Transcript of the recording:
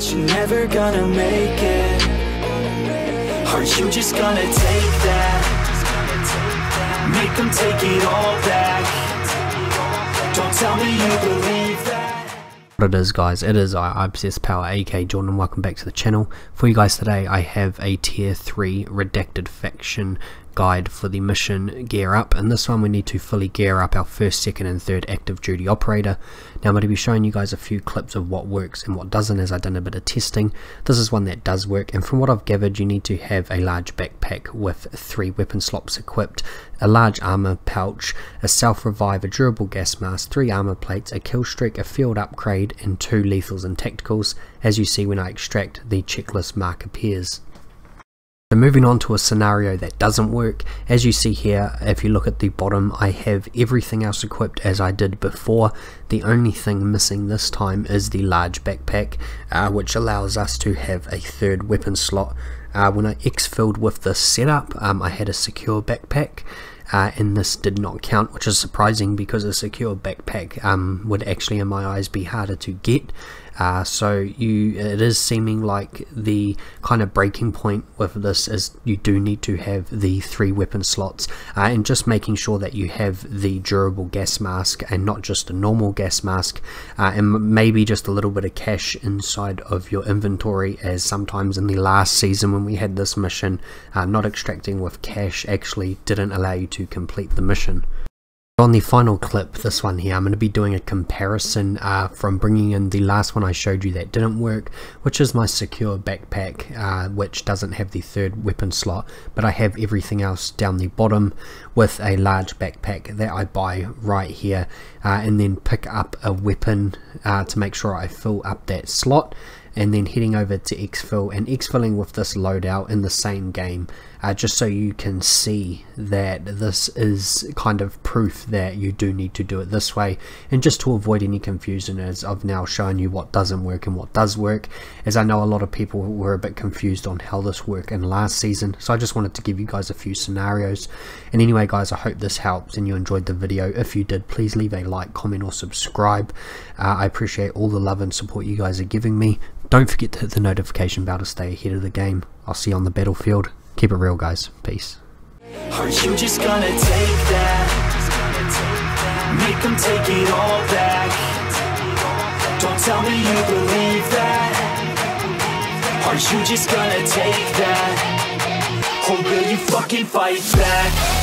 but you're never gonna make it Are you just gonna take that? Make them take it all back Don't tell me you believe that What it is guys, it is I, Possess Power AK Jordan welcome back to the channel. For you guys today I have a tier 3 redacted faction guide for the mission gear up. And this one we need to fully gear up our first second and third active duty operator. Now I'm going to be showing you guys a few clips of what works and what doesn't as I've done a bit of testing. This is one that does work and from what I've gathered you need to have a large backpack with three weapon slots equipped a large armor pouch a self revive a durable gas mask three armor plates a kill streak a field upgrade and two lethals and tacticals. As you see when I extract the checklist mark appears so moving on to a scenario that doesn't work, as you see here, if you look at the bottom, I have everything else equipped as I did before. The only thing missing this time is the large backpack, uh, which allows us to have a third weapon slot. Uh, when I X-filled with this setup, um, I had a secure backpack. Uh, and this did not count, which is surprising because a secure backpack um, would actually, in my eyes, be harder to get. Uh, so you, it is seeming like the kind of breaking point with this is you do need to have the three weapon slots, uh, and just making sure that you have the durable gas mask and not just a normal gas mask, uh, and maybe just a little bit of cash inside of your inventory. As sometimes in the last season when we had this mission, uh, not extracting with cash actually didn't allow you to complete the mission. On the final clip, this one here, I'm going to be doing a comparison uh, from bringing in the last one I showed you that didn't work, which is my secure backpack, uh, which doesn't have the third weapon slot, but I have everything else down the bottom with a large backpack that I buy right here, uh, and then pick up a weapon uh, to make sure I fill up that slot, and then heading over to exfil and exfilling with this loadout in the same game uh, just so you can see that this is kind of proof that you do need to do it this way. And just to avoid any confusion as I've now shown you what doesn't work and what does work as I know a lot of people were a bit confused on how this worked in last season so I just wanted to give you guys a few scenarios. And anyway guys I hope this helps and you enjoyed the video. If you did please leave a like comment or subscribe. Uh, I appreciate all the love and support you guys are giving me don't forget to hit the notification bell to stay ahead of the game I'll see you on the battlefield Keep it real, guys. Peace. Are you just gonna take that? Make them take it all back Don't tell me you believe that Are you just gonna take that? Or will you fucking fight back?